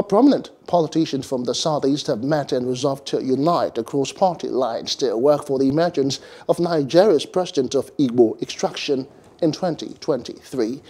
Prominent politicians from the southeast have met and resolved to unite across party lines to work for the emergence of Nigeria's president of Igbo extraction in 2023.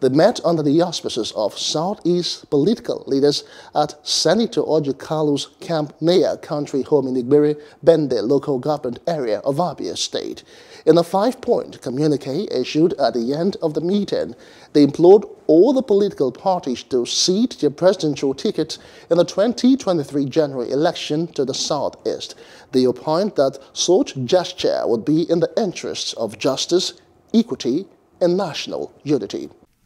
They met under the auspices of Southeast political leaders at Senator Orji Kalu's camp near country home in Igbere, Bende local government area of Abia State. In a five-point communique issued at the end of the meeting, they implored all the political parties to cede their presidential tickets in the 2023 general election to the Southeast. They opined that such gesture would be in the interests of justice, equity, and national unity.